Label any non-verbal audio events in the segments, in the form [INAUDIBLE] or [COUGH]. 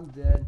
I'm dead.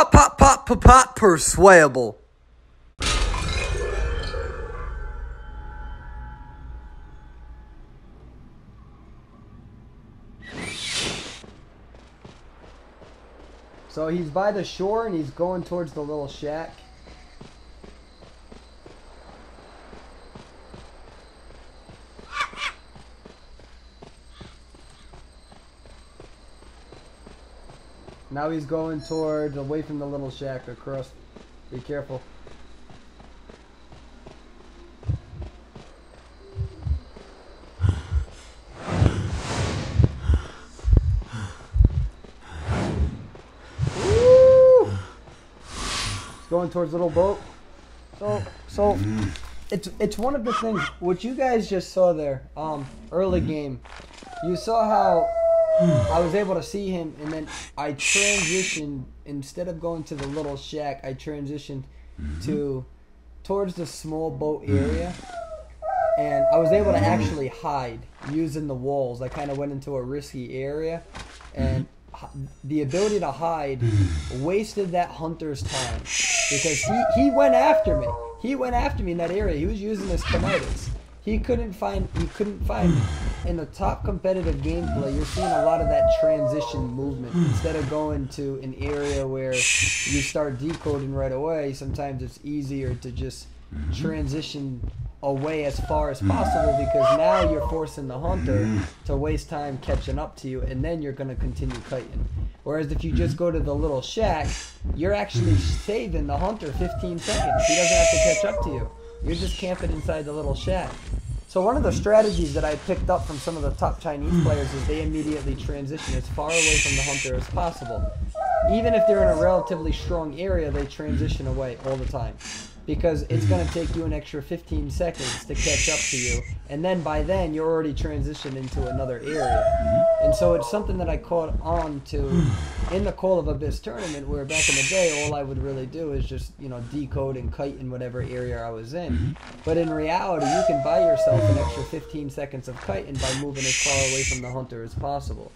Pop, pop, pop, pop, pop, Perswayable. So he's by the shore and he's going towards the little shack. Now he's going towards away from the little shack across. Be careful. Woo! He's going towards little boat. So so it's it's one of the things what you guys just saw there. Um, early game, you saw how I was able to see him, and then I transitioned instead of going to the little shack. I transitioned mm-hmm. to towards the small boat area, and I was able to mm-hmm. actually hide using the walls. I kind of went into a risky area, mm-hmm. and the ability to hide wasted that hunter's time because he he went after me. He went after me in that area. He was using his commodities. He couldn't find. He couldn't find. In the top competitive gameplay, you're seeing a lot of that transition movement. Hmm. Instead of going to an area where you start decoding right away, sometimes it's easier to just mm-hmm. transition away as far as possible because now you're forcing the hunter mm-hmm. to waste time catching up to you, and then you're going to continue kiting. Whereas if you just mm-hmm. go to the little shack, you're actually saving the hunter 15 seconds. He doesn't have to catch up to you. You're just camping inside the little shack. So one of the strategies that I picked up from some of the top Chinese players is they immediately transition as far away from the hunter as possible. Even if they're in a relatively strong area, they transition away all the time. Because it's going [SIGHS] to take you an extra 15 seconds to catch up to you, and then by then you're already transitioned into another area. Mm-hmm. And so it's something that I caught on to [SIGHS] in the Call of Abyss tournament, where back in the day, all I would really do is just, you know, decode and kite in whatever area I was in. Mm-hmm. But in reality, you can buy yourself an extra 15 seconds of kiting by moving as far away from the hunter as possible.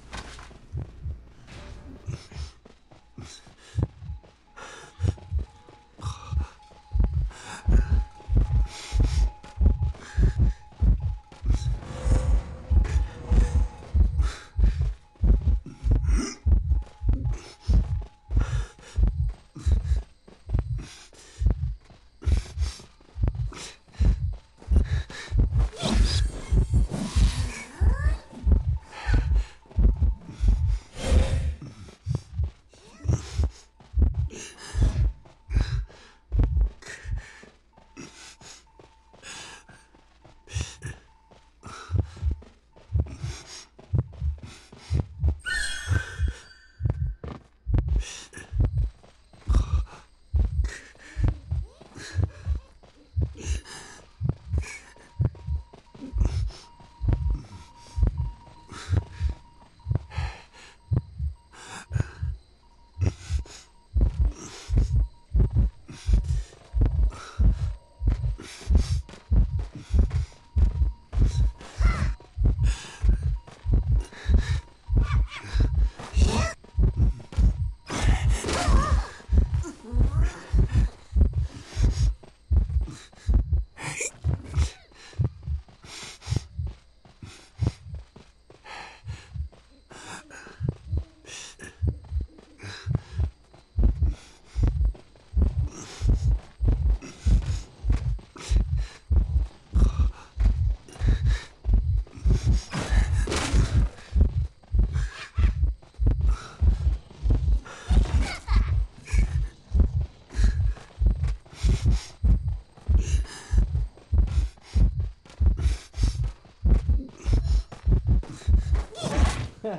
[LAUGHS] it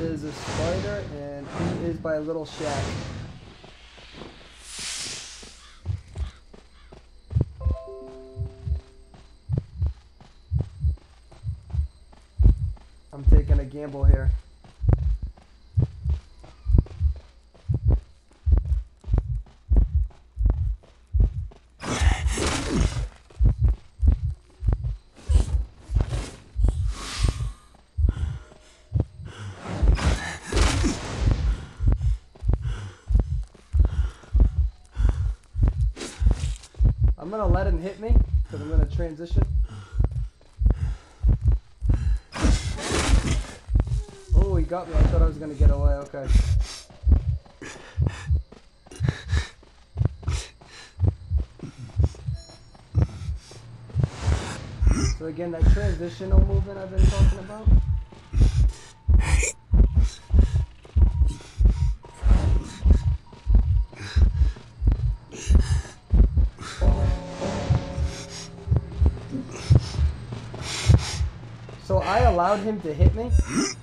is a spider, and he is by a little shack. I'm taking a gamble here. Gonna let him hit me because I'm gonna transition. Oh, he got me. I thought I was gonna get away. Okay. So again, that transitional movement I've been talking about. I allowed him to hit me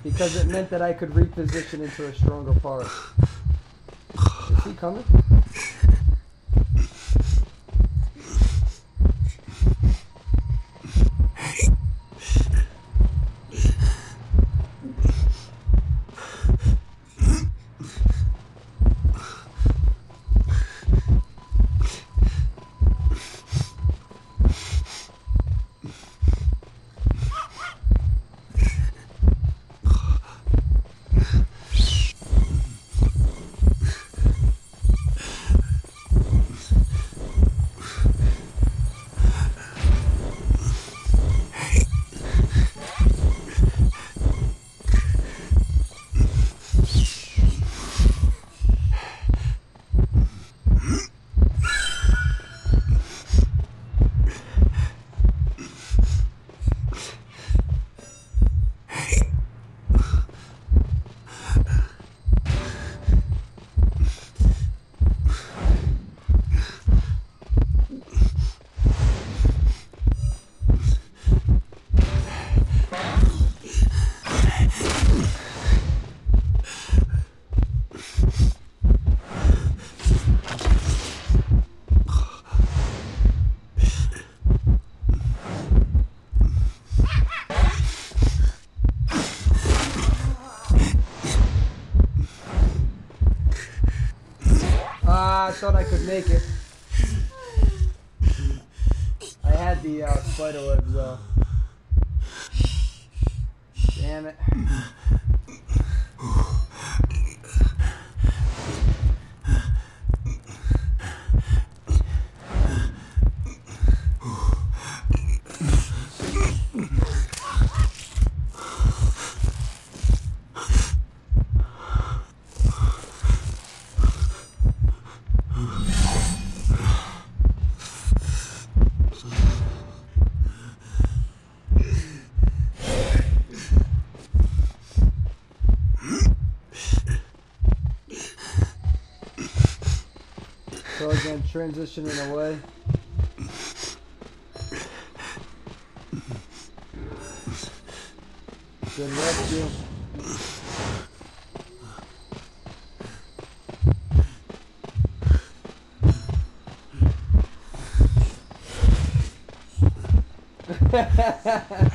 because it meant that I could reposition into a stronger part. Is he coming? Ah, I thought I could make it. I had the uh, spider webs though. Damn it. So again, transitioning away. Good rescue. Hopefully bought him a